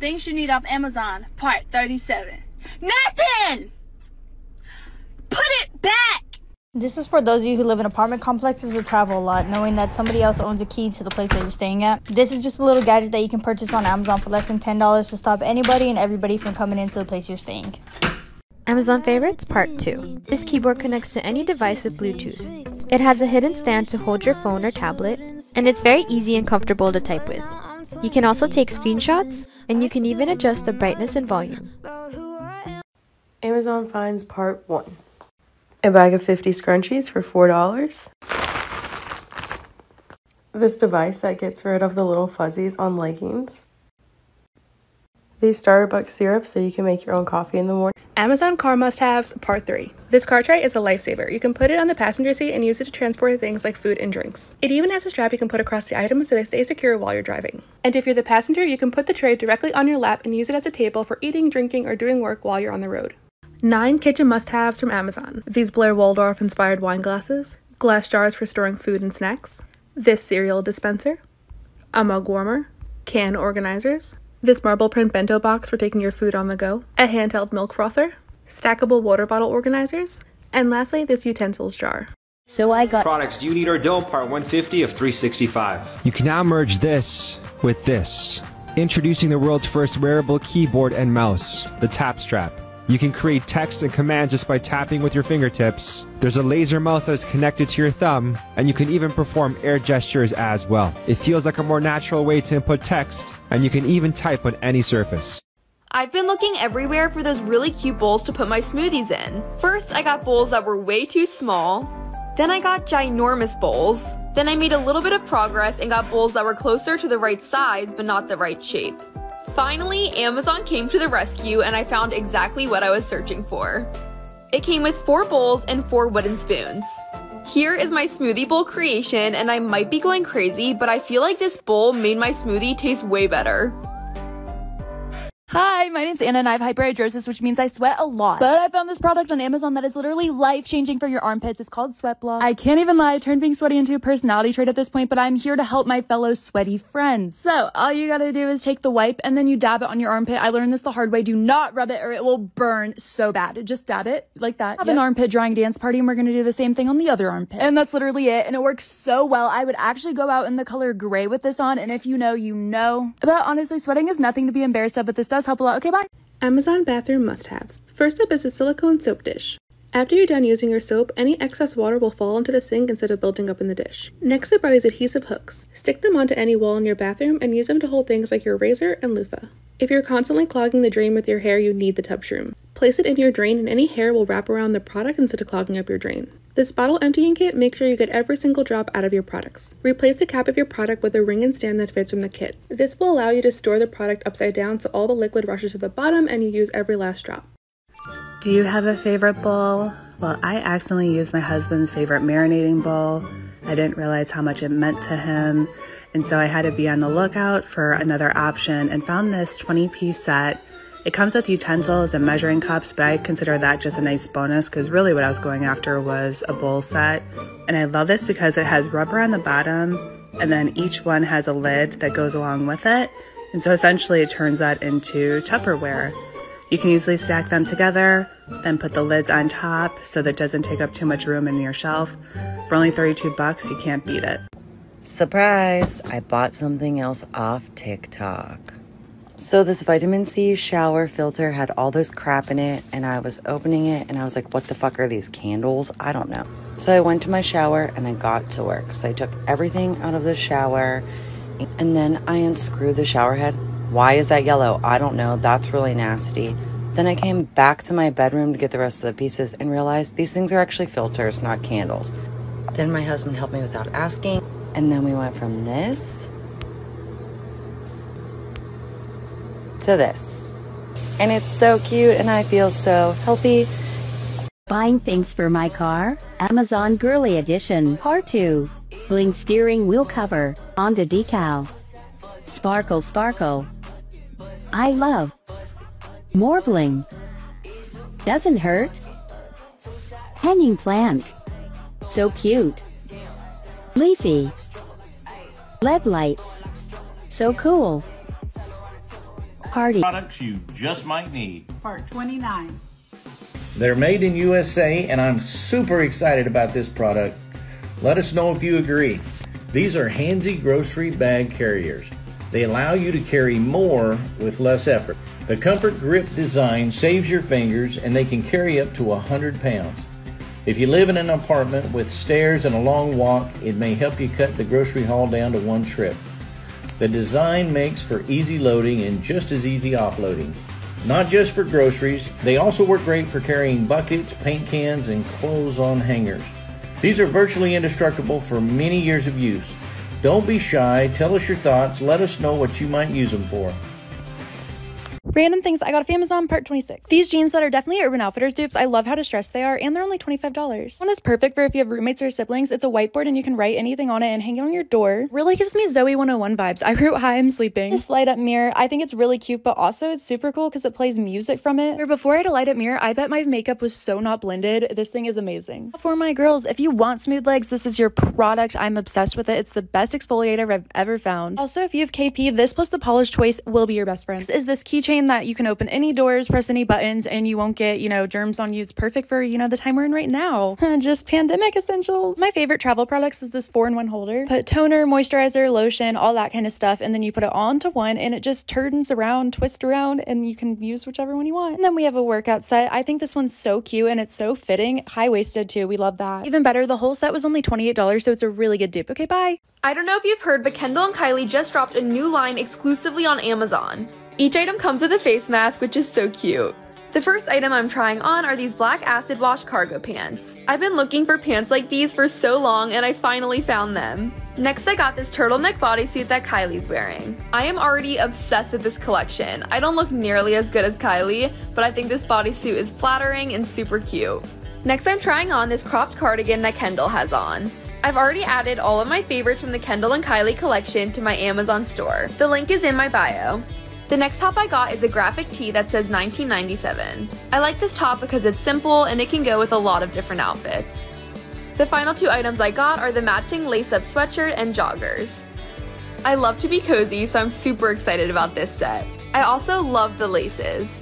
Things you need off Amazon, part 37. Nothing! Put it back! This is for those of you who live in apartment complexes or travel a lot, knowing that somebody else owns a key to the place that you're staying at. This is just a little gadget that you can purchase on Amazon for less than $10 to stop anybody and everybody from coming into the place you're staying. Amazon Favorites Part 2. This keyboard connects to any device with Bluetooth. It has a hidden stand to hold your phone or tablet, and it's very easy and comfortable to type with. You can also take screenshots, and you can even adjust the brightness and volume. Amazon finds part 1. A bag of 50 scrunchies for $4. This device that gets rid of the little fuzzies on leggings. These Starbucks syrups so you can make your own coffee in the morning. Amazon Car Must-Haves Part 3. This car tray is a lifesaver. You can put it on the passenger seat and use it to transport things like food and drinks. It even has a strap you can put across the items so they stay secure while you're driving. And if you're the passenger, you can put the tray directly on your lap and use it as a table for eating, drinking, or doing work while you're on the road. 9 kitchen must-haves from Amazon. These Blair Waldorf inspired wine glasses, glass jars for storing food and snacks, this cereal dispenser, a mug warmer, can organizers, this marble print bento box for taking your food on the go, a handheld milk frother, stackable water bottle organizers, and lastly this utensils jar. So I got products. Do you need or don't? Part 150 of 365. You can now merge this with this. Introducing the world's first wearable keyboard and mouse, the Tap Strap. You can create text and command just by tapping with your fingertips. There's a laser mouse that is connected to your thumb, and you can even perform air gestures as well. It feels like a more natural way to input text, and you can even type on any surface. I've been looking everywhere for those really cute bowls to put my smoothies in. First, I got bowls that were way too small. Then I got ginormous bowls. Then I made a little bit of progress and got bowls that were closer to the right size but not the right shape. Finally, Amazon came to the rescue and I found exactly what I was searching for. It came with four bowls and four wooden spoons. Here is my smoothie bowl creation and I might be going crazy, but I feel like this bowl made my smoothie taste way better. Hi, my name's Anna and I have hyperhidrosis, which means I sweat a lot. But I found this product on Amazon that is literally life changing for your armpits. It's called Sweat Block. I can't even lie, I turned being sweaty into a personality trait at this point, but I'm here to help my fellow sweaty friends. So, all you gotta do is take the wipe and then you dab it on your armpit. I learned this the hard way. Do not rub it or it will burn so bad. Just dab it like that. Have yep. an armpit drying dance party and we're gonna do the same thing on the other armpit. And that's literally it. And it works so well. I would actually go out in the color gray with this on. And if you know, you know. But honestly, sweating is nothing to be embarrassed of, but this does help a lot. Okay, bye. Amazon bathroom must-haves. First up is a silicone soap dish. After you're done using your soap, any excess water will fall into the sink instead of building up in the dish. Next up are these adhesive hooks. Stick them onto any wall in your bathroom and use them to hold things like your razor and loofah. If you're constantly clogging the drain with your hair, you need the TubShroom. Place it in your drain and any hair will wrap around the product instead of clogging up your drain. This bottle emptying kit makes sure you get every single drop out of your products. Replace the cap of your product with a ring and stand that fits from the kit. This will allow you to store the product upside down so all the liquid rushes to the bottom and you use every last drop. Do you have a favorite bowl? Well, I accidentally used my husband's favorite marinating bowl. I didn't realize how much it meant to him. And so I had to be on the lookout for another option and found this 20 piece set it comes with utensils and measuring cups, but I consider that just a nice bonus because really what I was going after was a bowl set. And I love this because it has rubber on the bottom and then each one has a lid that goes along with it. And so essentially it turns that into Tupperware. You can easily stack them together, then put the lids on top so that it doesn't take up too much room in your shelf. For only 32 bucks, you can't beat it. Surprise! I bought something else off TikTok. So this vitamin C shower filter had all this crap in it and I was opening it and I was like, what the fuck are these candles? I don't know. So I went to my shower and I got to work. So I took everything out of the shower and then I unscrewed the shower head. Why is that yellow? I don't know. That's really nasty. Then I came back to my bedroom to get the rest of the pieces and realized these things are actually filters, not candles. Then my husband helped me without asking. And then we went from this to this. And it's so cute and I feel so healthy. Buying things for my car, Amazon Girly Edition, Part 2. Bling steering wheel cover, Honda decal. Sparkle sparkle. I love. More bling. Doesn't hurt. Hanging plant. So cute. Leafy. LED lights. So cool. Party. Products you just might need. Part 29. They're made in USA, and I'm super excited about this product. Let us know if you agree. These are Handsy grocery bag carriers. They allow you to carry more with less effort. The Comfort Grip design saves your fingers, and they can carry up to 100 pounds. If you live in an apartment with stairs and a long walk, it may help you cut the grocery haul down to one trip. The design makes for easy loading and just as easy offloading. Not just for groceries, they also work great for carrying buckets, paint cans, and clothes on hangers. These are virtually indestructible for many years of use. Don't be shy, tell us your thoughts, let us know what you might use them for. Random things I got off Amazon, part 26. These jeans that are definitely Urban Outfitters dupes, I love how distressed they are, and they're only $25. One is perfect for if you have roommates or siblings. It's a whiteboard and you can write anything on it and hang it on your door. Really gives me Zoey 101 vibes. I wrote Hi, I'm sleeping. This light up mirror, I think it's really cute, but also it's super cool because it plays music from it. Or before I had a light up mirror, I bet my makeup was so not blended. This thing is amazing. For my girls, if you want smooth legs, this is your product. I'm obsessed with it. It's the best exfoliator I've ever found. Also, if you have KP, this plus the Paula's Choice will be your best friend. This is this keychain that you can open any doors, press any buttons, and you won't get, you know, germs on you. It's perfect for, you know, the time we're in right now. Just pandemic essentials. My favorite travel products is this four in one holder. Put toner, moisturizer, lotion, all that kind of stuff, and then you put it all into one and it just turns around, twists around, and you can use whichever one you want. And then we have a workout set. I think this one's so cute and it's so fitting. High waisted too. We love that. Even better, the whole set was only $28, so it's a really good dupe. Okay, bye. I don't know if you've heard, but Kendall and Kylie just dropped a new line exclusively on Amazon. Each item comes with a face mask, which is so cute. The first item I'm trying on are these black acid wash cargo pants. I've been looking for pants like these for so long and I finally found them. Next I got this turtleneck bodysuit that Kylie's wearing. I am already obsessed with this collection. I don't look nearly as good as Kylie, but I think this bodysuit is flattering and super cute. Next I'm trying on this cropped cardigan that Kendall has on. I've already added all of my favorites from the Kendall and Kylie collection to my Amazon store. The link is in my bio. The next top I got is a graphic tee that says 1997. I like this top because it's simple and it can go with a lot of different outfits. The final two items I got are the matching lace-up sweatshirt and joggers. I love to be cozy, so I'm super excited about this set. I also love the laces.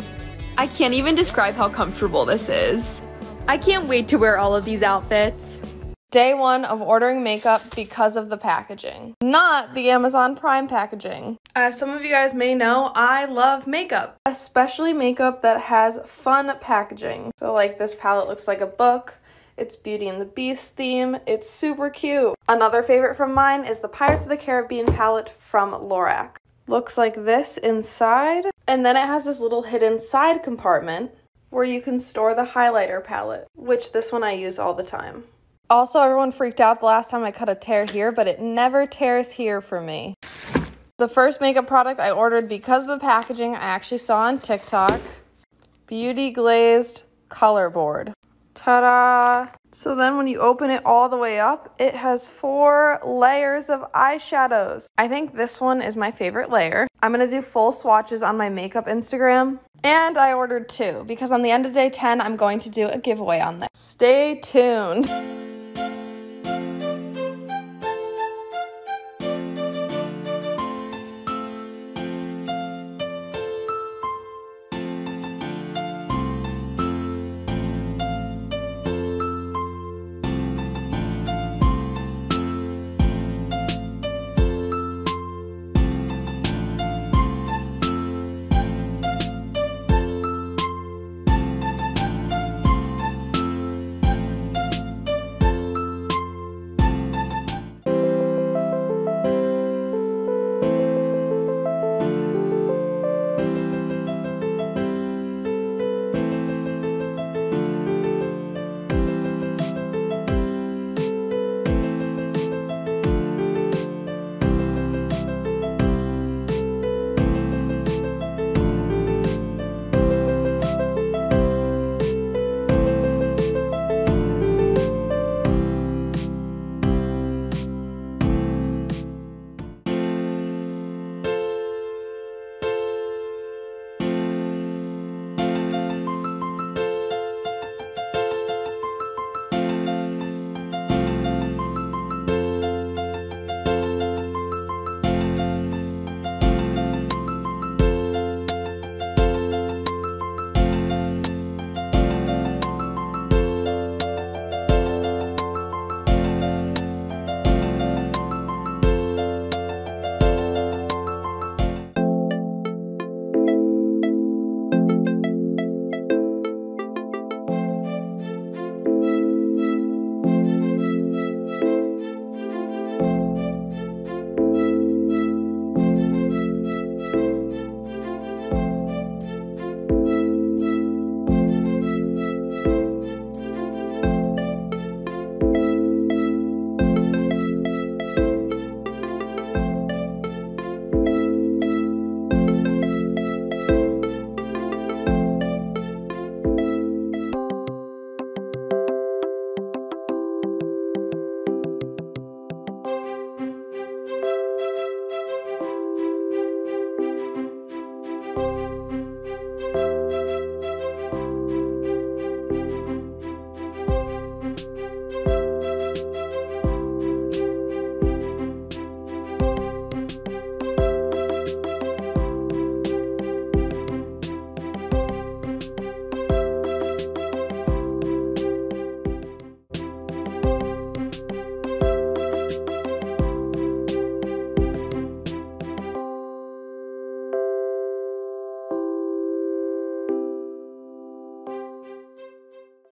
I can't even describe how comfortable this is. I can't wait to wear all of these outfits. Day one of ordering makeup because of the packaging, not the Amazon Prime packaging. As some of you guys may know, I love makeup, especially makeup that has fun packaging. So like this palette looks like a book. It's Beauty and the Beast theme. It's super cute. Another favorite from mine is the Pirates of the Caribbean palette from Lorac. Looks like this inside. And then it has this little hidden side compartment where you can store the highlighter palette, which this one I use all the time. Also, everyone freaked out the last time I cut a tear here, but it never tears here for me. The first makeup product I ordered because of the packaging I actually saw on TikTok. Beauty Glazed Color Board. Ta-da! So then when you open it all the way up, it has four layers of eyeshadows. I think this one is my favorite layer. I'm gonna do full swatches on my makeup Instagram. And I ordered two because on the end of day 10, I'm going to do a giveaway on this. Stay tuned.